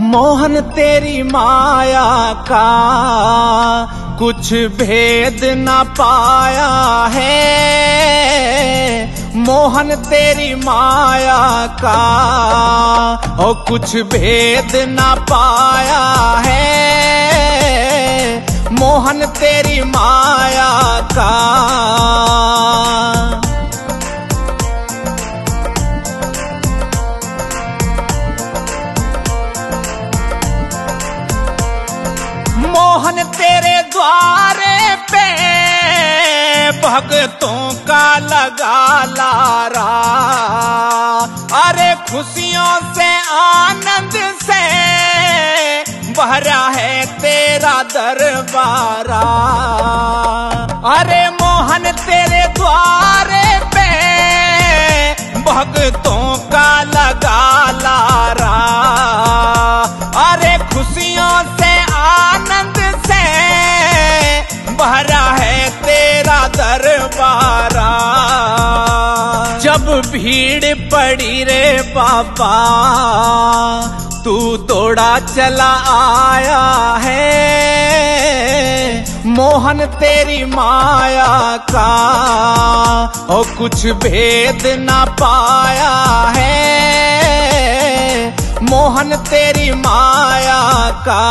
मोहन तेरी माया का कुछ भेद न पाया है। मोहन तेरी माया का और कुछ भेद न पाया है। मोहन तेरी माया का मोहन तेरे द्वारे पे, भक्तों का लगा लारा। अरे खुशियों से, आनंद से भरा है तेरा दरबारा। अरे मोहन तेरे द्वारे पे, भक्तों का लगा लारा। अरे खुशियों भरा है तेरा दरबारा। जब भीड़ पड़ी रे बाबा, तू दौड़ा चला आया है। मोहन तेरी माया का और कुछ भेद न पाया है। मोहन तेरी माया का।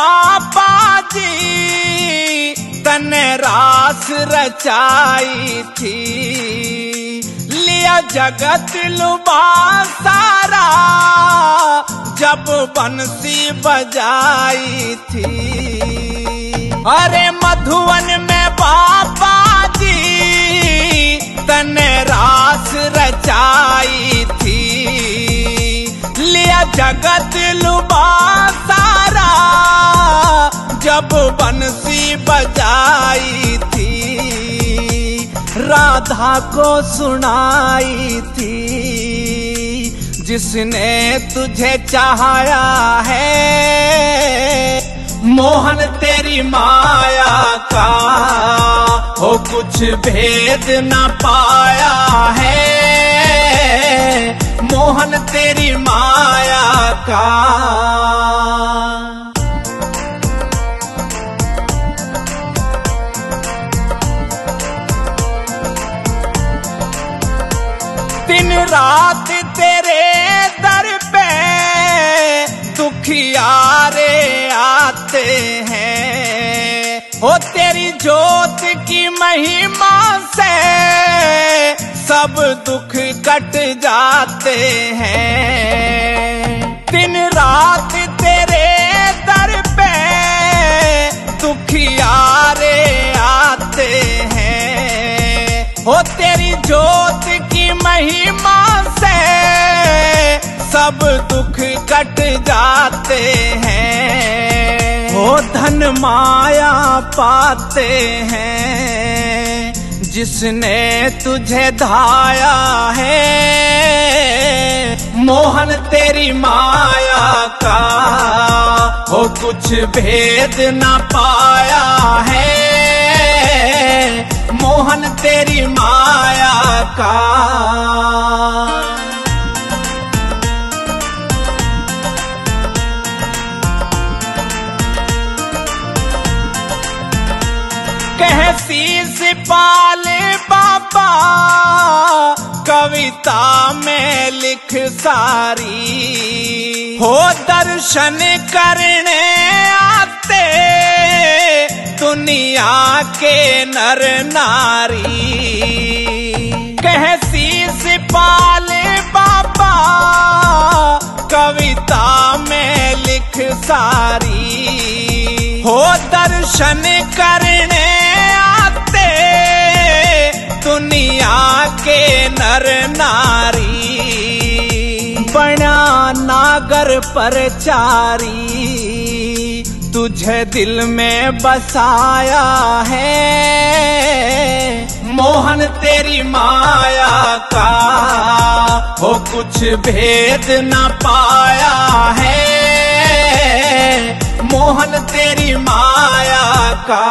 बाबा जी तन रास रचाई थी। लिया जगत लुबा सारा जब बंसी बजाई थी। अरे मधुवन में बाबा जी तने रास रचाई थी। लिया जगत लुबा सारा जब बंसी बजाई थी, राधा को सुनाई थी, जिसने तुझे चाहया है। मोहन, तेरी माया का हो कुछ भेद न पाया है। मोहन, तेरी माया का रात तेरे दर पे दुखियारे आते हैं। हो तेरी जोत की महिमा से सब दुख कट जाते हैं। दिन रात तेरे दर पे दुखियारे आते हैं। हो तेरी जोत की महिमा से। सब दुख कट जाते हैं। हो धन माया पाते हैं। जिसने तुझे धाया है। मोहन तेरी माया का। हो कुछ भेद न पाया है। मोहन तेरी माया का। कह शीस पाले बाबा, कविता में लिख सारी। हो दर्शन करने आते दुनिया के नर नारी। कह शीस पाले बाबा, कविता में लिख सारी। हो दर्शन करने आते, दुनिया के नर नारी। बना नागर पर चारी। तुझे दिल में बसाया है। मोहन, तेरी माया का हो कुछ भेद न पाया है। मोहन, तेरी माया का